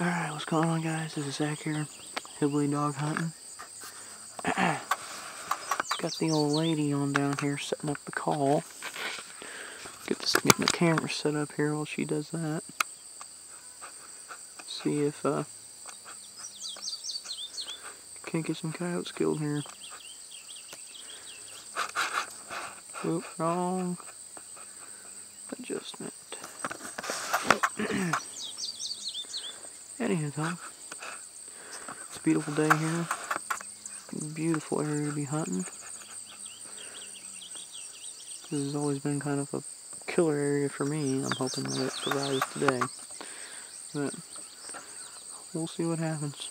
Alright, what's going on guys? This is Zach here, Hillbilly Dog Hunting. Got the old lady on down here setting up the call. Get this get my camera set up here while she does that. See if uh can't get some coyotes killed here. Oop, wrong Anyhow, it's a beautiful day here. Beautiful area to be hunting. This has always been kind of a killer area for me. I'm hoping that it survives today. But we'll see what happens.